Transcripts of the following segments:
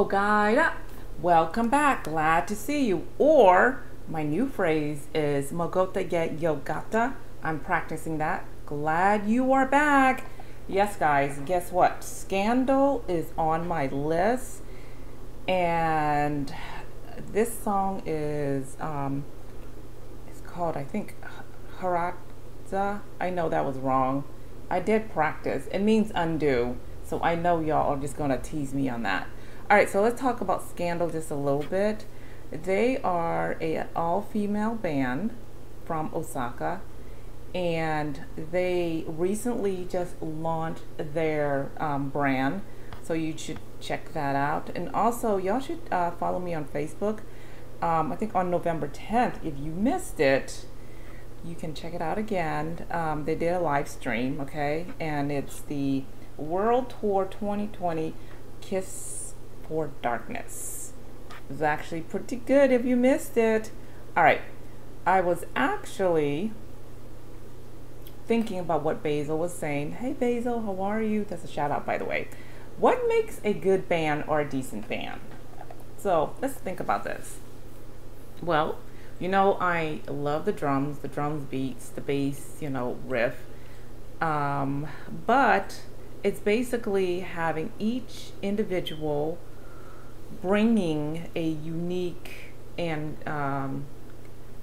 Ogaida, welcome back. Glad to see you. Or my new phrase is Mogota get yogata. I'm practicing that. Glad you are back. Yes, guys, guess what? Scandal is on my list. And this song is um it's called I think Harata. I know that was wrong. I did practice. It means undo. So I know y'all are just gonna tease me on that. All right, so let's talk about Scandal just a little bit. They are a all-female band from Osaka, and they recently just launched their um, brand. So you should check that out. And also, y'all should uh, follow me on Facebook. Um, I think on November 10th. If you missed it, you can check it out again. Um, they did a live stream, okay? And it's the World Tour 2020 Kiss for Darkness. It was actually pretty good if you missed it. All right, I was actually thinking about what Basil was saying. Hey Basil, how are you? That's a shout out, by the way. What makes a good band or a decent band? So let's think about this. Well, you know, I love the drums, the drums beats, the bass, you know, riff. Um, but it's basically having each individual bringing a unique and um,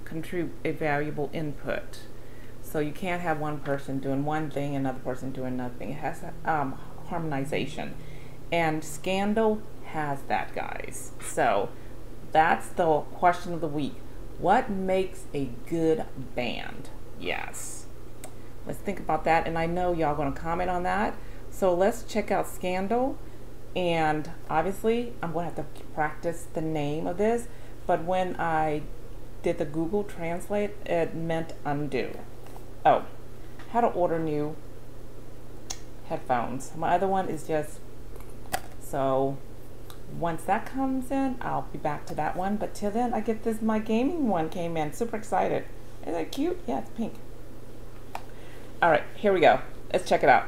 contribute a valuable input. So you can't have one person doing one thing, another person doing another thing. It has um, harmonization, and Scandal has that, guys. So that's the question of the week. What makes a good band? Yes. Let's think about that, and I know y'all gonna comment on that. So let's check out Scandal and obviously I'm going to have to practice the name of this but when I did the Google Translate it meant undo. Oh how to order new headphones. My other one is just so once that comes in I'll be back to that one. But till then I get this my gaming one came in super excited. Isn't that cute? Yeah it's pink. All right here we go. Let's check it out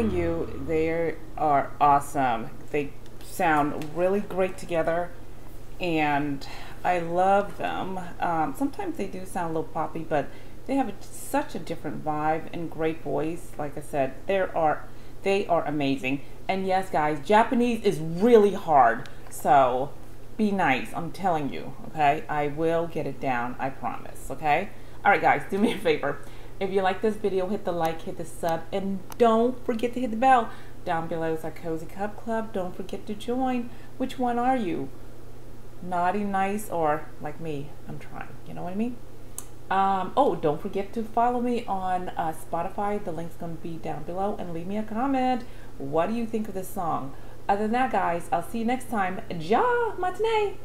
telling you, they are awesome. They sound really great together, and I love them. Um, sometimes they do sound a little poppy, but they have a, such a different vibe and great voice. Like I said, there are they are amazing. And yes, guys, Japanese is really hard. So be nice. I'm telling you, okay? I will get it down. I promise, okay? All right, guys, do me a favor. If you like this video, hit the like, hit the sub, and don't forget to hit the bell. Down below is our Cozy Cup Club. Don't forget to join. Which one are you? Naughty, nice, or like me? I'm trying. You know what I mean? Um, oh, don't forget to follow me on uh, Spotify. The link's going to be down below. And leave me a comment. What do you think of this song? Other than that, guys, I'll see you next time. Ja matinee!